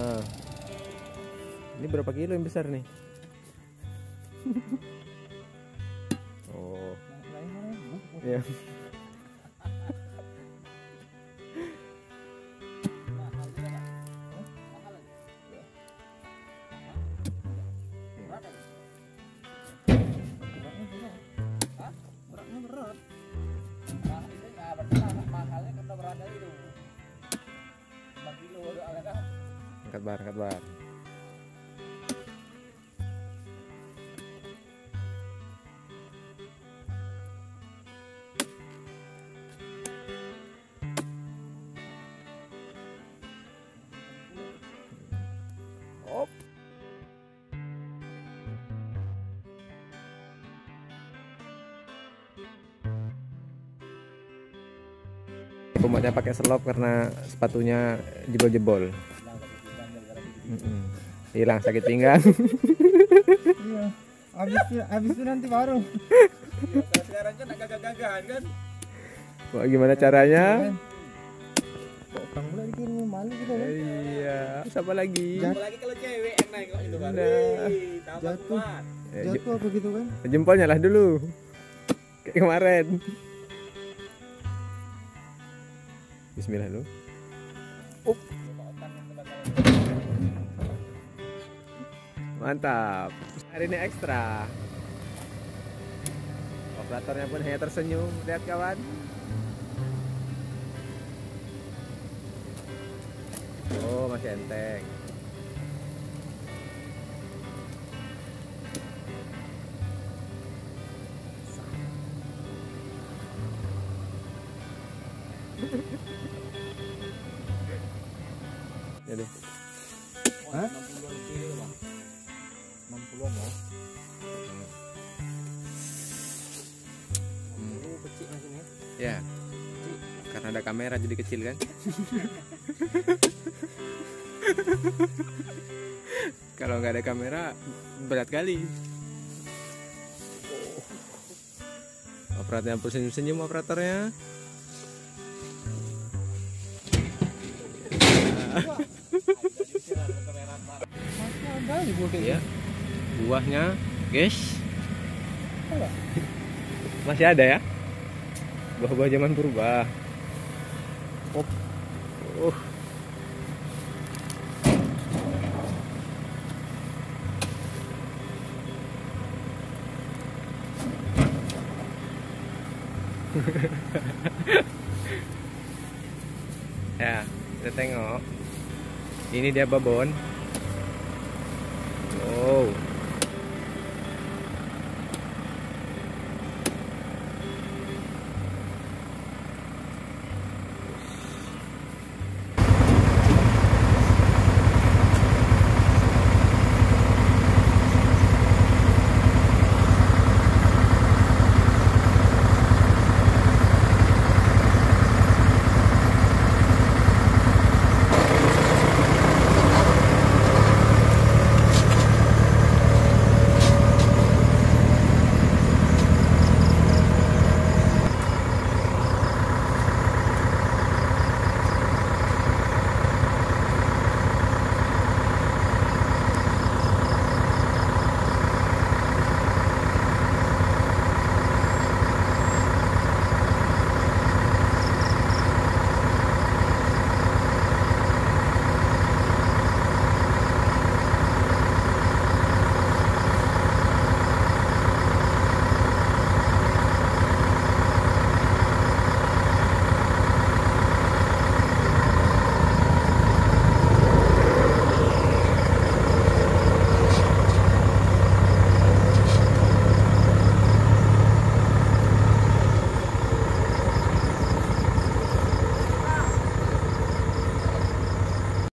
Ah. ini berapa kilo yang besar nih? Oh. Ya angkat bar angkat bar. Pembuatnya pakai selop karena sepatunya jebol-jebol. Mm-mm. Hilang sakit pinggang. iya abis itu abis itu nanti baru Kalau sekarang kan agak gagahan kan? Wah, gimana caranya? kok kamu dikirim malu gitu kan Iya, siapa lagi? Jat- Apalagi kalau cewek yang naik kok itu kan. Nah. Jatuh. Eh, jatuh apa gitu kan jempolnya lah dulu. Kayak kemarin. Bismillah lu. Coba Mantap. Hari ini ekstra. Operatornya pun hanya tersenyum. Lihat kawan. Oh, masih enteng. Ya deh. Hah? 60 kilo, Bang. 60-an lah 60 kecil maksudnya. Ya. Karena ada kamera jadi kecil kan? Kalau nggak ada kamera berat kali. Operatornya pun senyum-senyum operatornya. Ya. Buahnya, guys. Masih ada ya? Buah-buah zaman purba. Oh. Uh. ya, kita tengok. Ini dia babon. Oh.